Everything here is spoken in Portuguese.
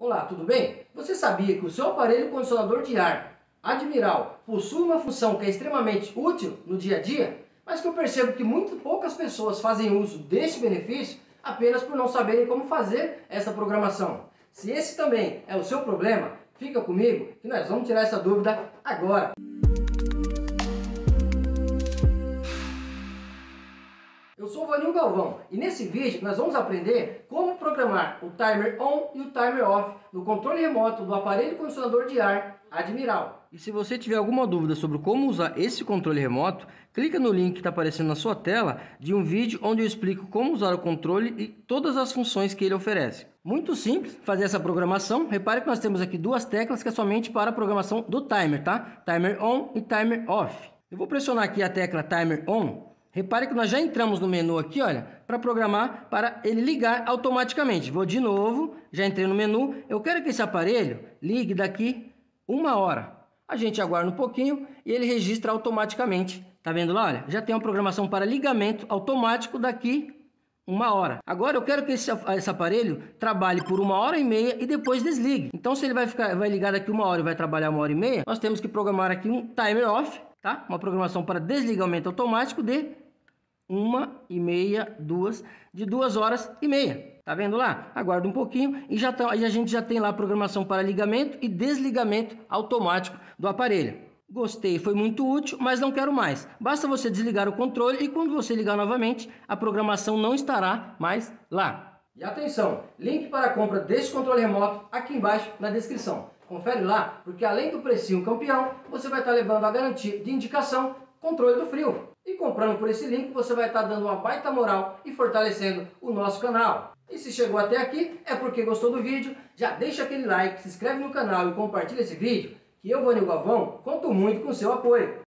Olá, tudo bem? Você sabia que o seu aparelho condicionador de ar Admiral possui uma função que é extremamente útil no dia a dia, mas que eu percebo que muito poucas pessoas fazem uso deste benefício apenas por não saberem como fazer essa programação. Se esse também é o seu problema, fica comigo que nós vamos tirar essa dúvida agora. Eu sou o Vanil Galvão e nesse vídeo nós vamos aprender como programar o timer on e o timer off no controle remoto do aparelho condicionador de ar Admiral. E se você tiver alguma dúvida sobre como usar esse controle remoto, clica no link que está aparecendo na sua tela de um vídeo onde eu explico como usar o controle e todas as funções que ele oferece. Muito simples fazer essa programação. Repare que nós temos aqui duas teclas que é somente para a programação do timer, tá? Timer on e timer off. Eu vou pressionar aqui a tecla timer on Repare que nós já entramos no menu aqui, olha, para programar para ele ligar automaticamente. Vou de novo, já entrei no menu. Eu quero que esse aparelho ligue daqui uma hora. A gente aguarda um pouquinho e ele registra automaticamente. Tá vendo lá? Olha, já tem uma programação para ligamento automático daqui uma hora. Agora eu quero que esse, esse aparelho trabalhe por uma hora e meia e depois desligue. Então se ele vai, ficar, vai ligar daqui uma hora e vai trabalhar uma hora e meia, nós temos que programar aqui um timer off, tá? Uma programação para desligamento automático de uma e meia, duas, de duas horas e meia. Tá vendo lá? Aguarda um pouquinho e já tá, e a gente já tem lá a programação para ligamento e desligamento automático do aparelho. Gostei, foi muito útil, mas não quero mais. Basta você desligar o controle e quando você ligar novamente, a programação não estará mais lá. E atenção, link para a compra desse controle remoto aqui embaixo na descrição. Confere lá, porque além do precinho campeão, você vai estar levando a garantia de indicação controle do frio. E comprando por esse link, você vai estar dando uma baita moral e fortalecendo o nosso canal. E se chegou até aqui, é porque gostou do vídeo, já deixa aquele like, se inscreve no canal e compartilha esse vídeo, que eu, Vanil Galvão, conto muito com seu apoio.